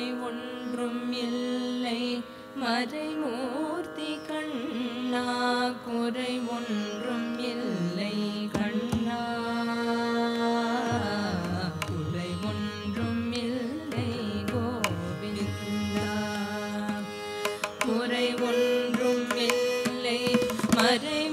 குறை ஒன்றும் இல்லை. மறைமூர்த்தி கண்ணா குறை ஒன்றும் இல்லை கண்ணா. குறை ஒன்றும் இல்லை கோவிந்தா. குறை ஒன்றும் இல்லை மறை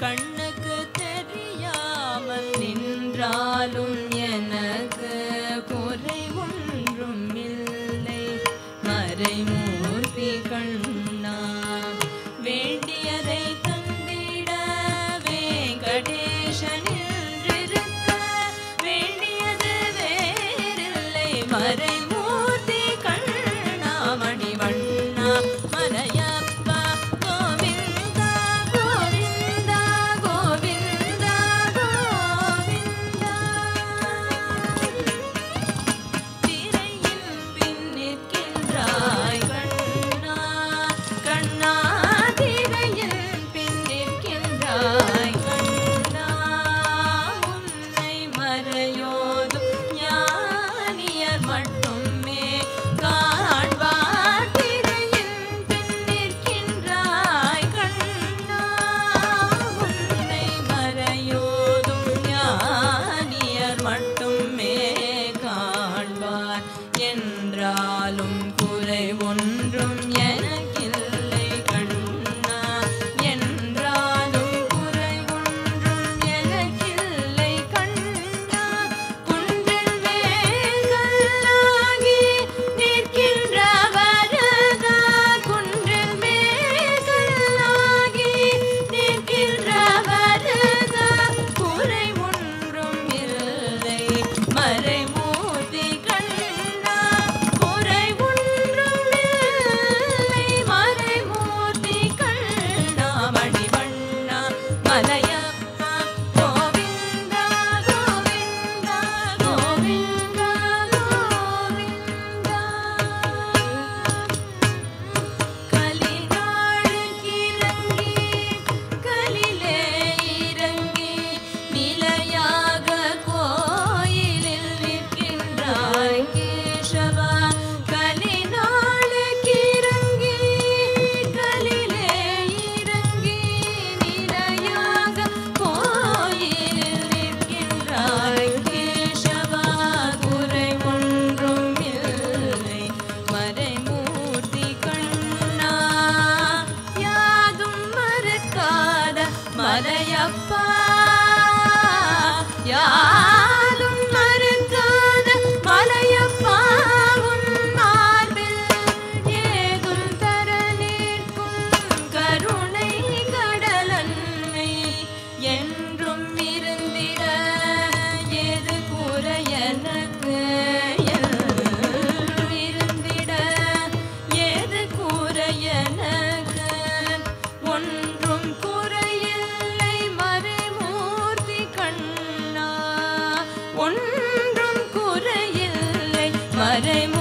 கண்ணுக்கு தெரியாமல் நின்றாலும் எனக்கு குறை ஒன்றும் இல்லை. மறைமூர்த்தி கண்ணா வேண்டியதை தந்திட வெங்கடேசனில் வேண்டியது வேறில்லை. மறை மறையோ அதையப்பா யா ஒன்றும் குறையில்லை. மறைமு